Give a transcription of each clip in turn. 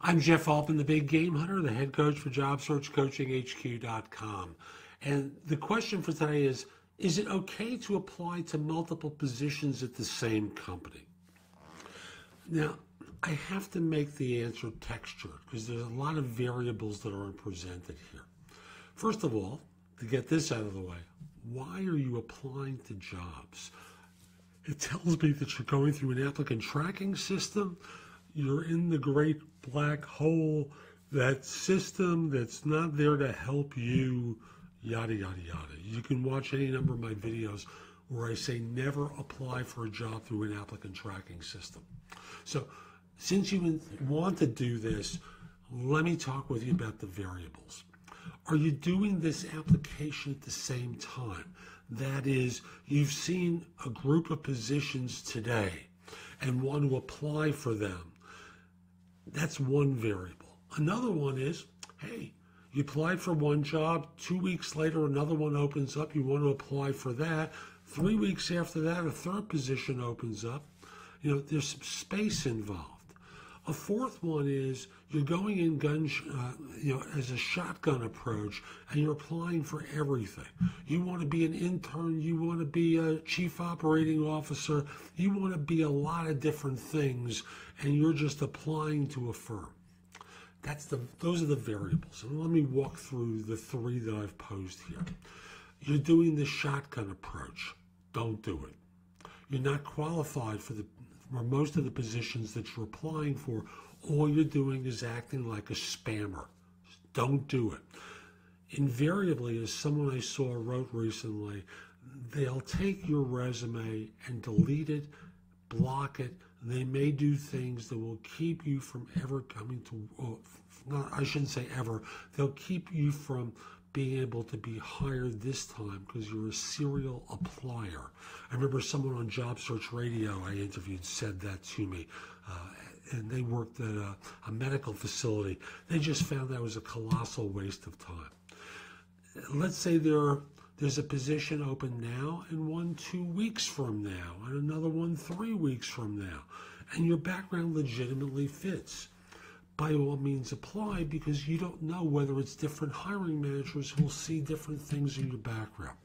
I'm Jeff Altman, the big game hunter, the head coach for JobSearchCoachingHQ.com. And the question for today is Is it okay to apply to multiple positions at the same company? Now, I have to make the answer textured because there's a lot of variables that aren't presented here. First of all, to get this out of the way, why are you applying to jobs? It tells me that you're going through an applicant tracking system you're in the great black hole, that system that's not there to help you, yada, yada, yada. You can watch any number of my videos where I say never apply for a job through an applicant tracking system. So, since you want to do this, let me talk with you about the variables. Are you doing this application at the same time? That is, you've seen a group of positions today and want to apply for them that's one variable. Another one is, hey, you applied for one job, two weeks later, another one opens up, you want to apply for that. Three weeks after that, a third position opens up. You know, there's some space involved. A fourth one is you're going in gun, uh, you know, as a shotgun approach, and you're applying for everything. You want to be an intern, you want to be a chief operating officer, you want to be a lot of different things, and you're just applying to a firm. That's the those are the variables. And let me walk through the three that I've posed here. You're doing the shotgun approach. Don't do it. You're not qualified for the for most of the positions that you're applying for, all you're doing is acting like a spammer. Don't do it. Invariably, as someone I saw wrote recently, they'll take your resume and delete it, block it. They may do things that will keep you from ever coming to, uh, not, I shouldn't say ever, they'll keep you from being able to be hired this time because you're a serial applier. I remember someone on Job Search Radio I interviewed said that to me. Uh, and they worked at a, a medical facility. They just found that was a colossal waste of time. Let's say there there's a position open now and one two weeks from now and another one three weeks from now and your background legitimately fits by all means apply because you don't know whether it's different hiring managers who will see different things in your background.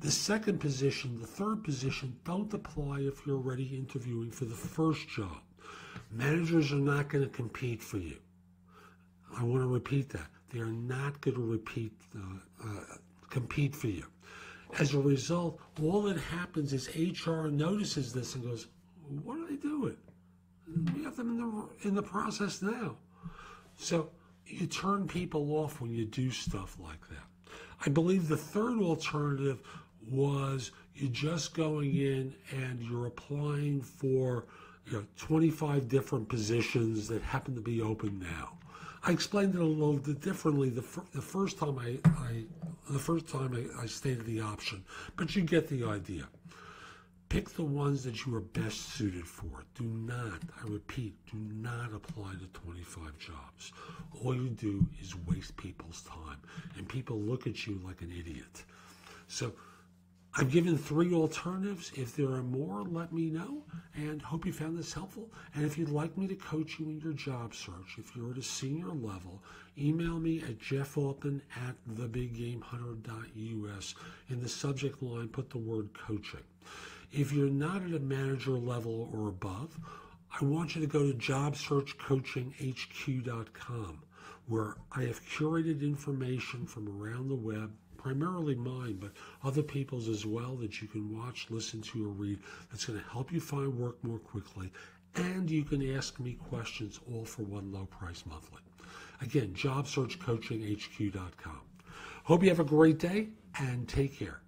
The second position, the third position, don't apply if you're already interviewing for the first job. Managers are not going to compete for you. I want to repeat that. They are not going to repeat, uh, uh, compete for you. As a result, all that happens is HR notices this and goes, "What are they doing? We have them in the in the process now." So you turn people off when you do stuff like that. I believe the third alternative was you're just going in and you're applying for you know, 25 different positions that happen to be open now. I explained it a little bit differently the, fir- the first time I, I the first time I, I stated the option, but you get the idea. Pick the ones that you are best suited for. Do not, I repeat, do not apply to 25 jobs. All you do is waste people's time, and people look at you like an idiot. So I've given three alternatives. If there are more, let me know. And hope you found this helpful. And if you'd like me to coach you in your job search, if you're at a senior level, email me at jeffaltman at thebiggamehunter.us. In the subject line, put the word coaching. If you're not at a manager level or above, I want you to go to jobsearchcoachinghq.com where I have curated information from around the web, primarily mine, but other people's as well that you can watch, listen to, or read that's going to help you find work more quickly. And you can ask me questions all for one low price monthly. Again, jobsearchcoachinghq.com. Hope you have a great day and take care.